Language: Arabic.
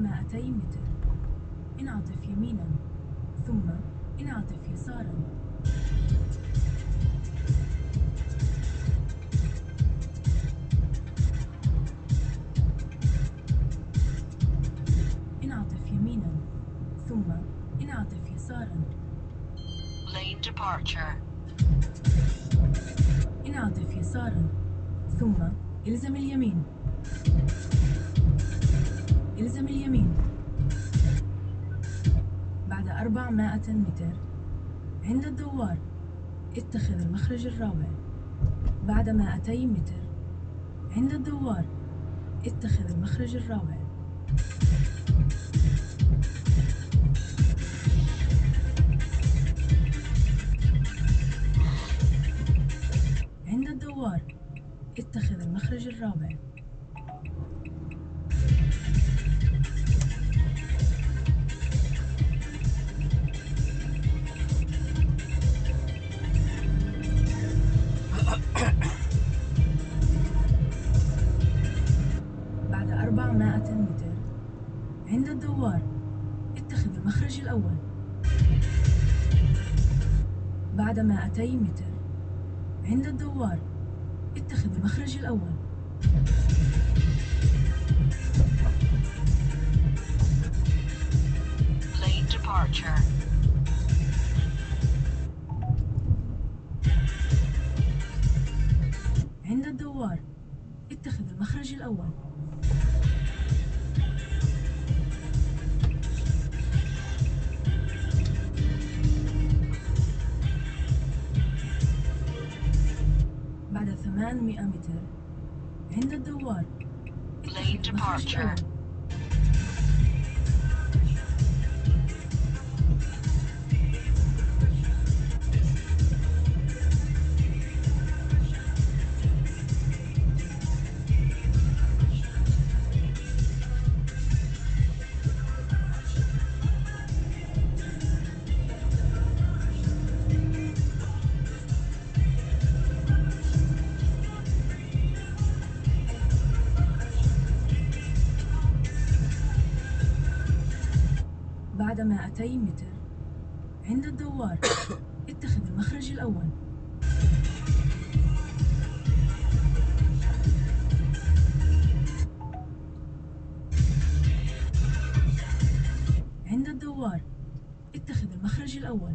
200 متر انعطف يمينا ثم انعطف يسارا. انعطف يمينا ثم انعطف يسارا. Lane departure. انعطف يسارا ثم إلزم اليمين. 400 متر عند الدوار. اتخذ المخرج الرابع. بعد 200 متر عند الدوار. اتخذ المخرج الرابع. عند الدوار. اتخذ المخرج الرابع. 400 متر. عند الدوار. اتخذ المخرج الأول. بعد 200 متر. عند الدوار. اتخذ المخرج الأول. Lane departure. عند الدوار. اتخذ المخرج الأول. بعد 800 متر عند الدوار Lane departure. بعد 200 متر. عند الدوار. اتخذ المخرج الأول. عند الدوار. اتخذ المخرج الأول.